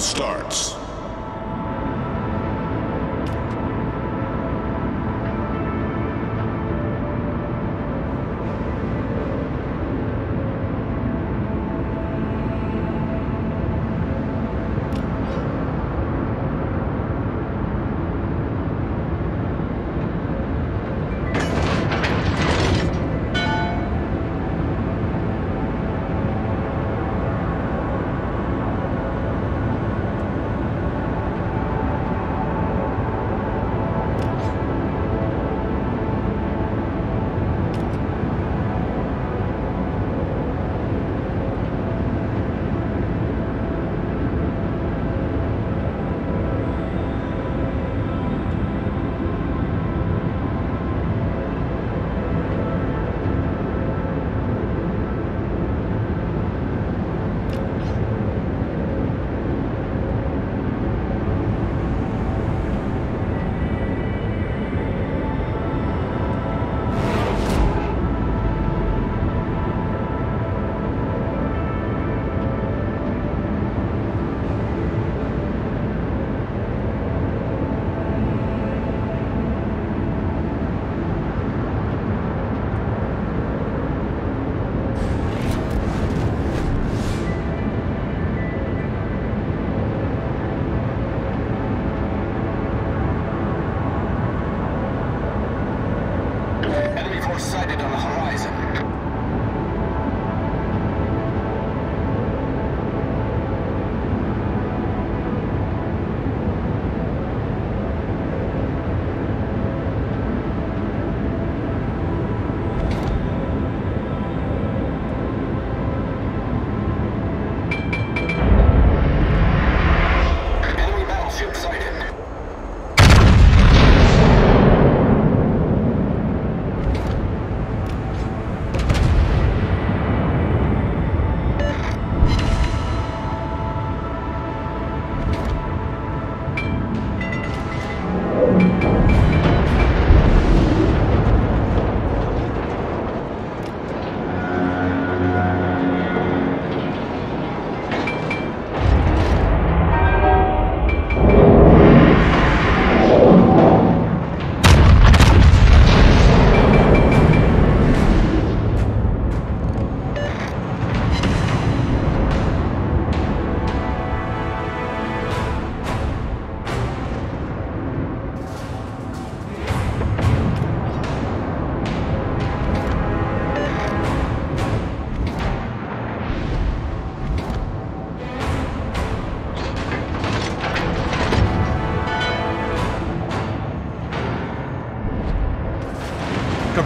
starts.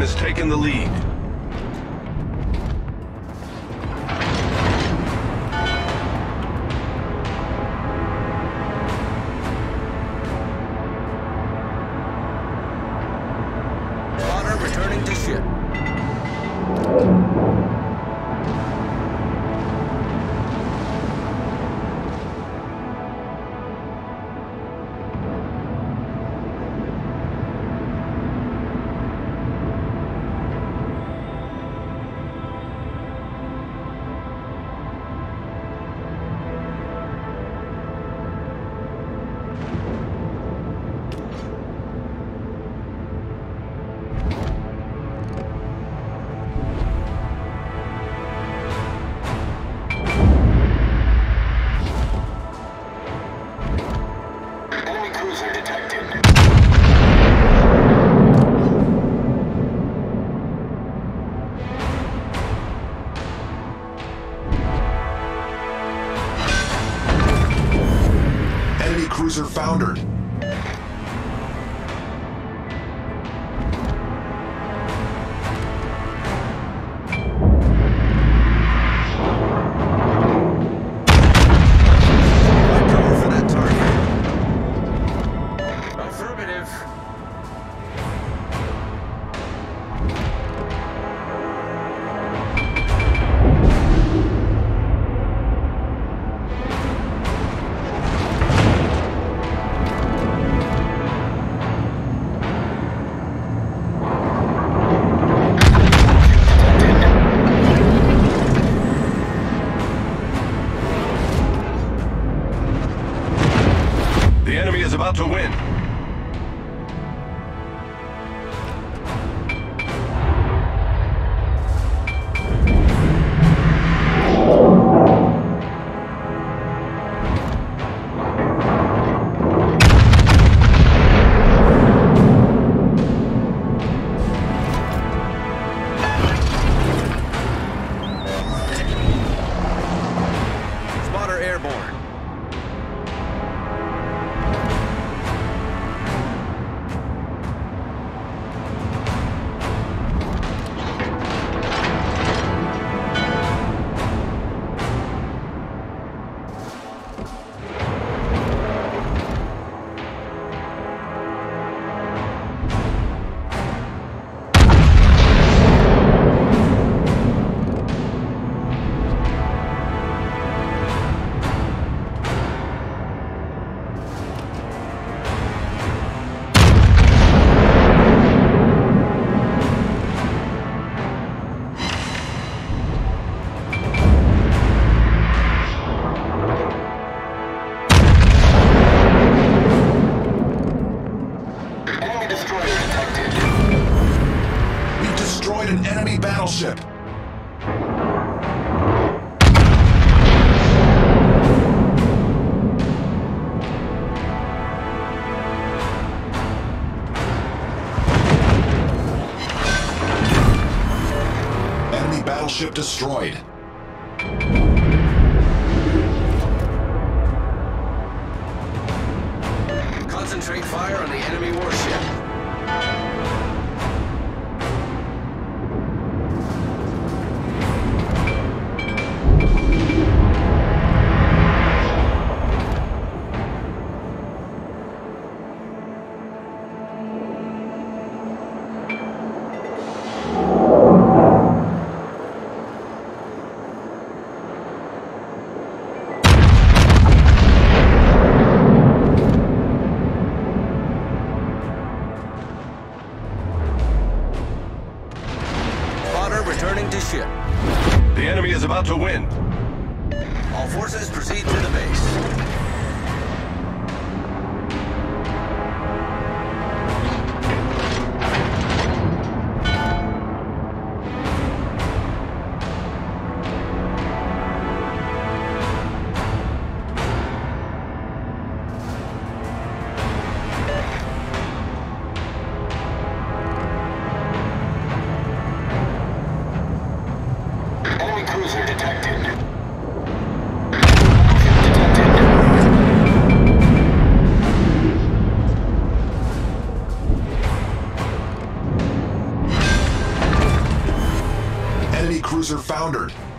Has taken the lead. Cruiser foundered. Battleship destroyed. Cruiser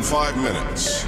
in five minutes.